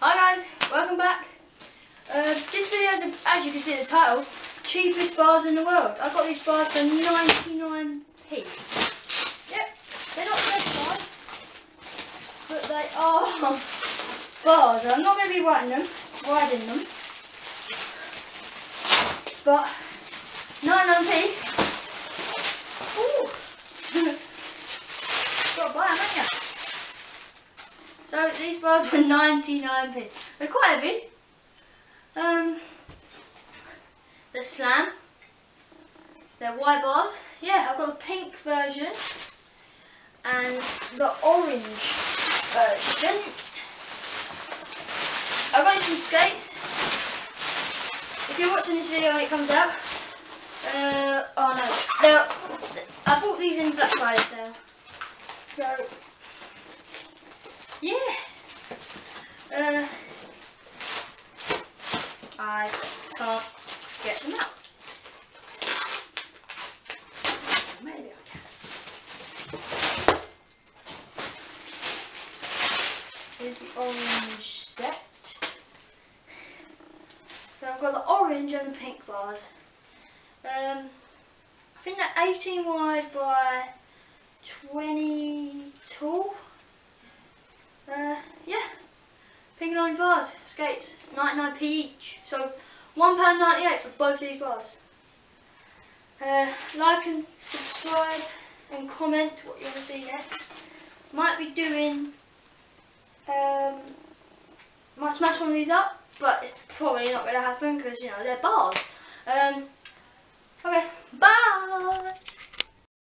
Hi guys, welcome back. Uh, this video is, as you can see the title, cheapest bars in the world. I got these bars for 99p. Yep, they're not best bars, but they are bars. I'm not going to be writing them, writing them, but 99p. Ooh. got to buy them, haven't you? So these bars were 99p. They're quite heavy. Um, the Slamm. They're white bars. Yeah, I've got the pink version and the orange version. I've got some skates. If you're watching this video when it comes out, uh, oh no, they're, I bought these in Black Friday sale. So yeah. Uh, I can't get them out. Maybe I can. Here's the orange set. So I've got the orange and the pink bars. Um, I think they're 18 wide by 20 tall. Uh, yeah, pink and orange bars, skates, 99p each. So £1.98 for both these bars. Uh, like and subscribe and comment what you want to see next. Might be doing, um, might smash one of these up, but it's probably not going to happen because, you know, they're bars. Um!